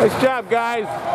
Nice job, guys.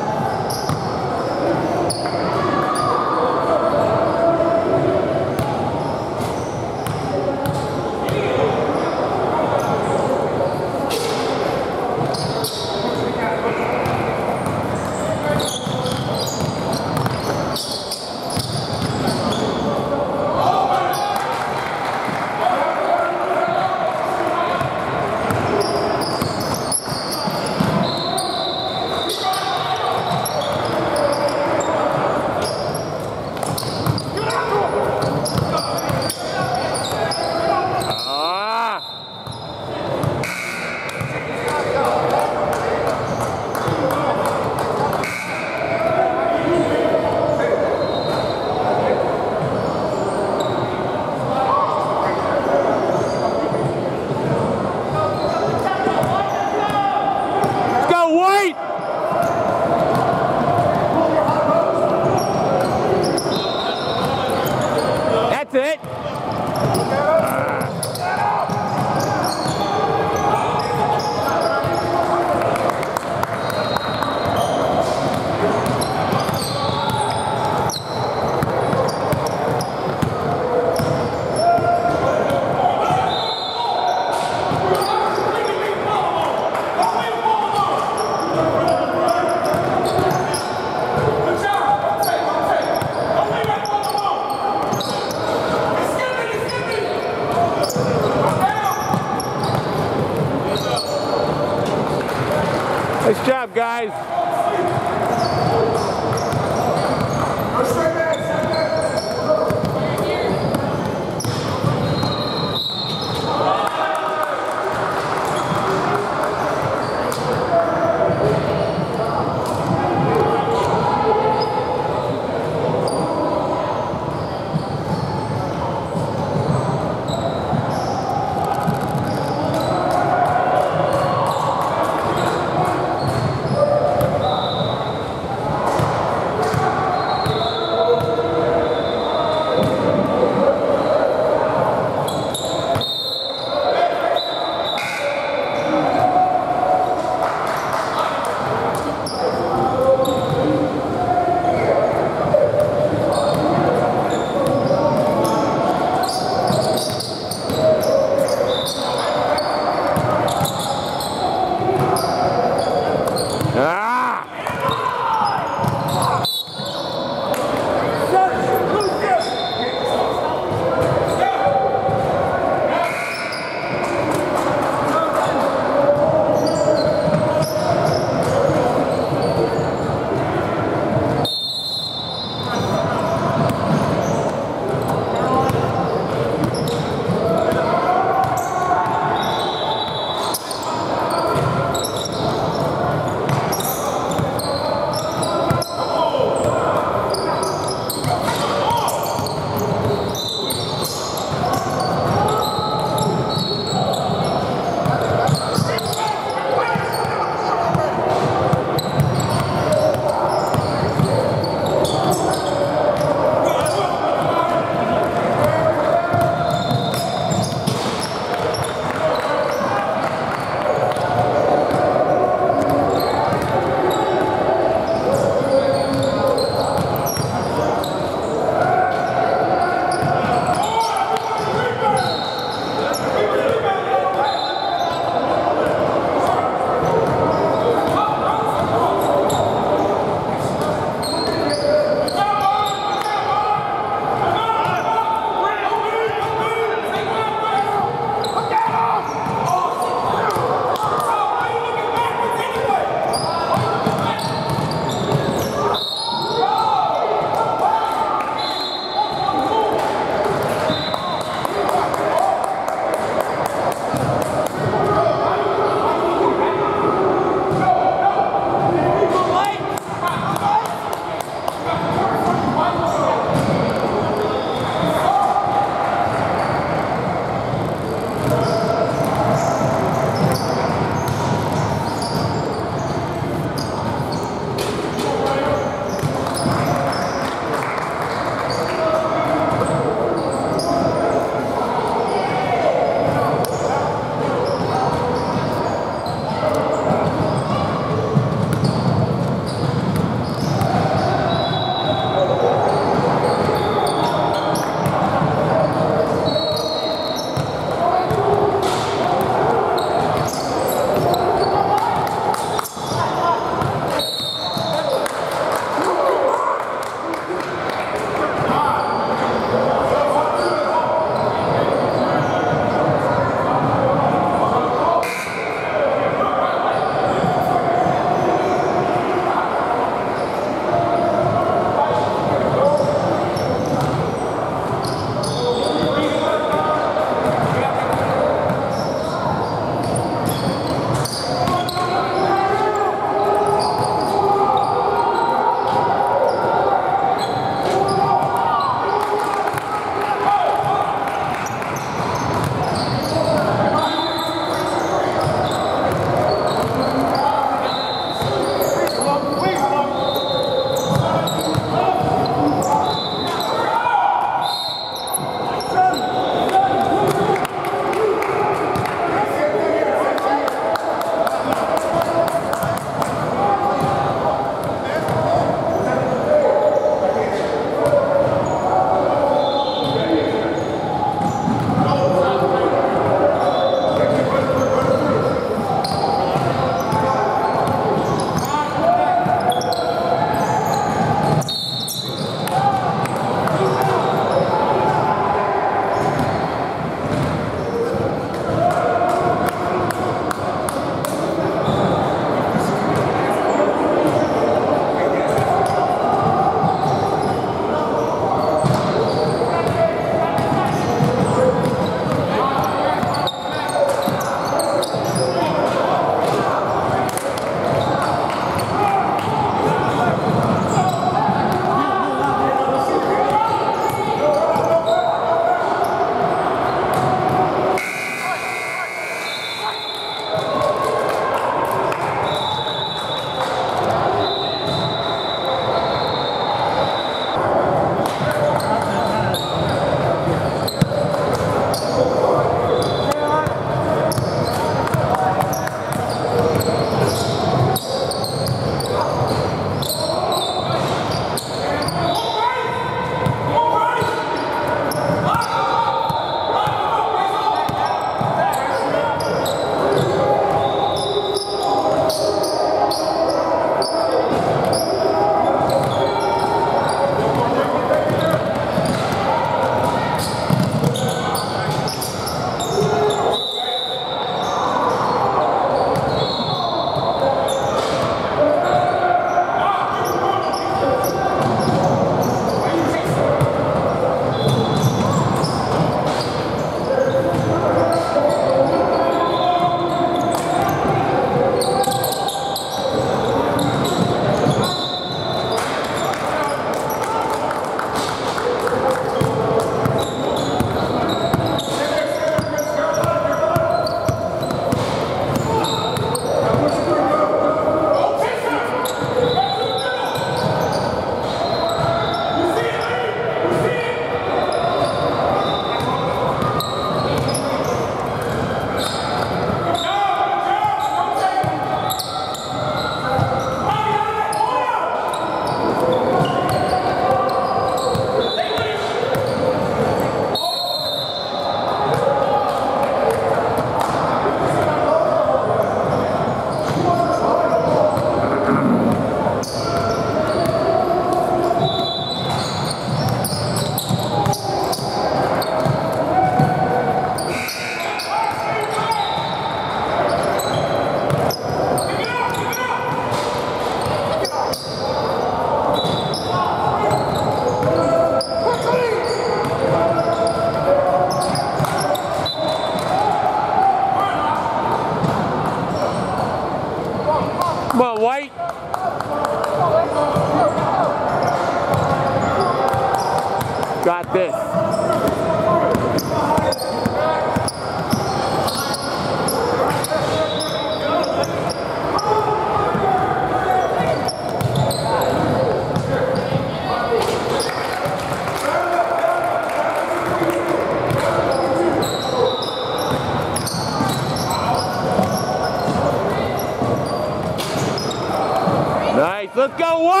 Go, White!